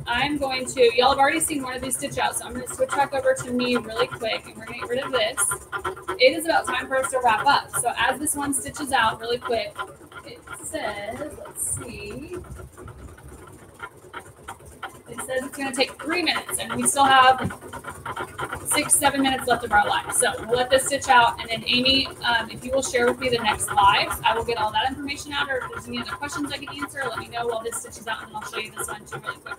I'm going to, y'all have already seen one of these stitch out, so I'm going to switch back over to me really quick and we're going to get rid of this. It is about time for us to wrap up. So as this one stitches out really quick, it says, let's see, says it's going to take three minutes, and we still have six, seven minutes left of our live. So we'll let this stitch out, and then Amy, um, if you will share with me the next live, I will get all that information out. Or if there's any other questions I can answer, let me know while this stitches out, and I'll show you this one too really quick.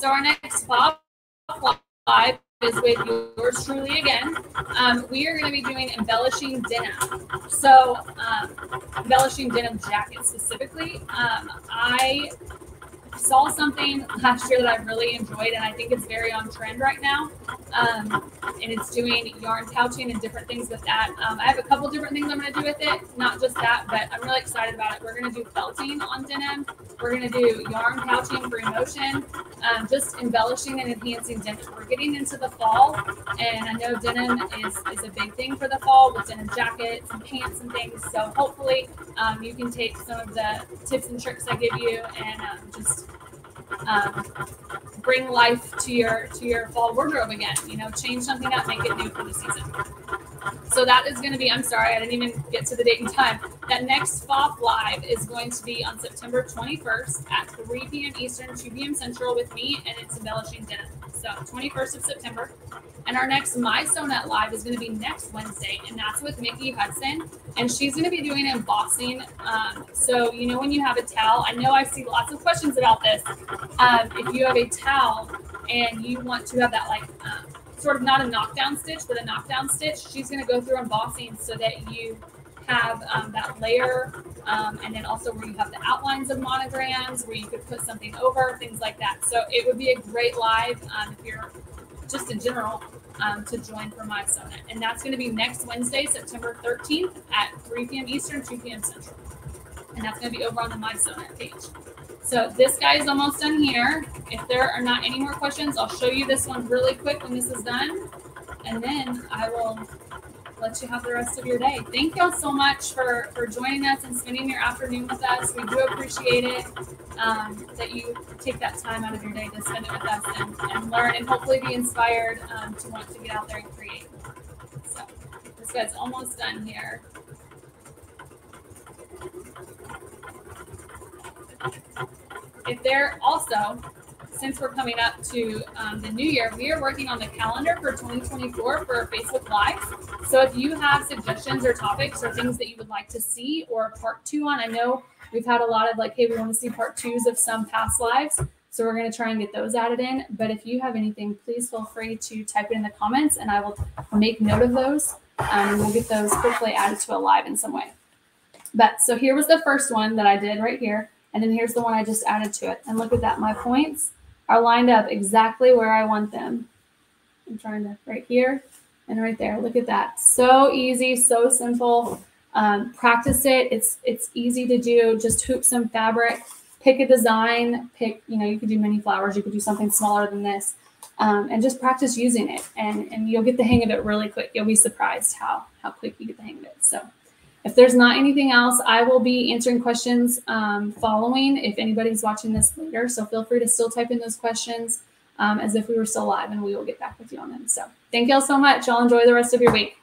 So our next live is with yours truly again. Um, we are going to be doing embellishing denim. So um, embellishing denim jackets specifically. Um, I saw something last year that I really enjoyed, and I think it's very on trend right now. Um, and it's doing yarn couching and different things with that. Um, I have a couple different things I'm going to do with it, not just that, but I'm really excited about it. We're going to do felting on denim. We're going to do yarn couching for emotion, um, just embellishing and enhancing denim. We're getting into the fall, and I know denim is, is a big thing for the fall with denim jackets and pants and things. So hopefully um, you can take some of the tips and tricks I give you and um, just um, bring life to your to your fall wardrobe again. You know, change something up, make it new for the season. So that is going to be. I'm sorry, I didn't even get to the date and time. That next PFAFF live is going to be on September 21st at 3 p.m. Eastern, 2 p.m. Central with me, and it's embellishing denim. So 21st of September. And our next mySewnet Live is going to be next Wednesday, and that's with Mickey Hudson. And she's going to be doing embossing. Um, so, you know, when you have a towel, I know I see lots of questions about this. Um, if you have a towel and you want to have that, like, um, sort of not a knockdown stitch, but a knockdown stitch, she's going to go through embossing so that you have um, that layer, um, and then also where you have the outlines of monograms, where you could put something over, things like that. So it would be a great live um, if you're just in general um, to join for mySewnet. And that's going to be next Wednesday, September 13th at 3 p.m. Eastern, 2 p.m. Central. And that's going to be over on the mySewnet page. So this guy is almost done here. If there are not any more questions, I'll show you this one really quick when this is done. And then I will let you have the rest of your day. Thank y'all so much for, for joining us and spending your afternoon with us. We do appreciate it um, that you take that time out of your day to spend it with us and, and learn and hopefully be inspired um, to want to get out there and create. So this guy's almost done here. If they're also since we're coming up to um, the new year, we are working on the calendar for 2024 for Facebook Live. So if you have suggestions or topics or things that you would like to see or part two on, I know we've had a lot of like, hey, we want to see part twos of some past lives. So we're going to try and get those added in. But if you have anything, please feel free to type it in the comments and I will make note of those. Um, and we'll get those hopefully added to a live in some way. But so here was the first one that I did right here. And then here's the one I just added to it. And look at that, my points are lined up exactly where I want them. I'm trying to right here and right there. Look at that. So easy, so simple. Um, practice it. It's it's easy to do. Just hoop some fabric, pick a design, pick, you know, you could do mini flowers, you could do something smaller than this. Um, and just practice using it and, and you'll get the hang of it really quick. You'll be surprised how how quick you get the hang of it. So if there's not anything else, I will be answering questions um, following if anybody's watching this later. So feel free to still type in those questions um, as if we were still live and we will get back with you on them. So thank y'all so much. Y'all enjoy the rest of your week.